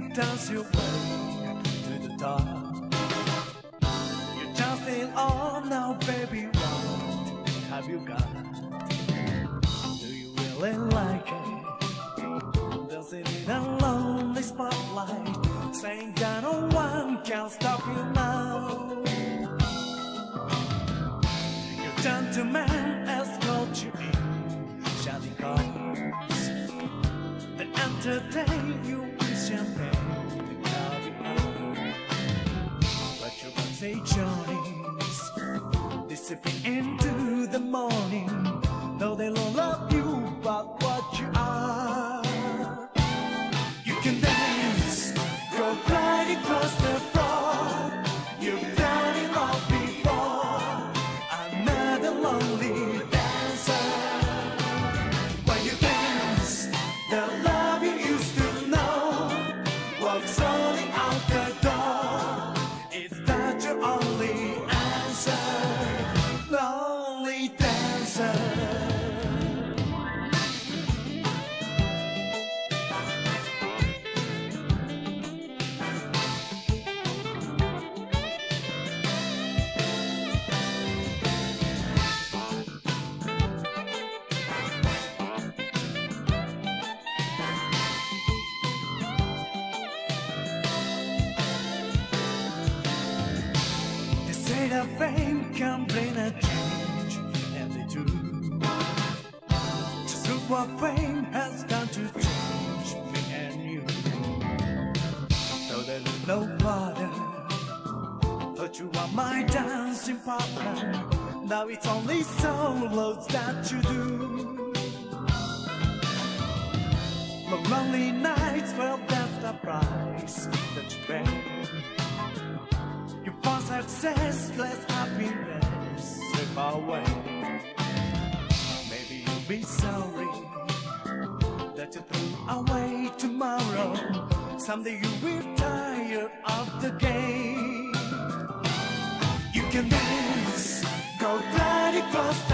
dance your way to the top. You're dancing on now, baby. What have you got? Do you really like it? Dancing in a lonely spotlight, saying that no one can stop you now. Your gentleman escort you in, shining cars, and entertain you Birthday journeys disappear into the morning. Though they don't love you, but what you are. You can dance, go right across the floor. You've done it all before. I'm not a lonely dancer. When you dance, the love what fame has done to change me and you. Though there's no farther, but you are my dancing partner. Now it's only solos that you do. My lonely nights, well, that's the price that you pay. You want success, less happiness, slip away. That you away tomorrow. Someday you will tire of the game. You can dance, go glide across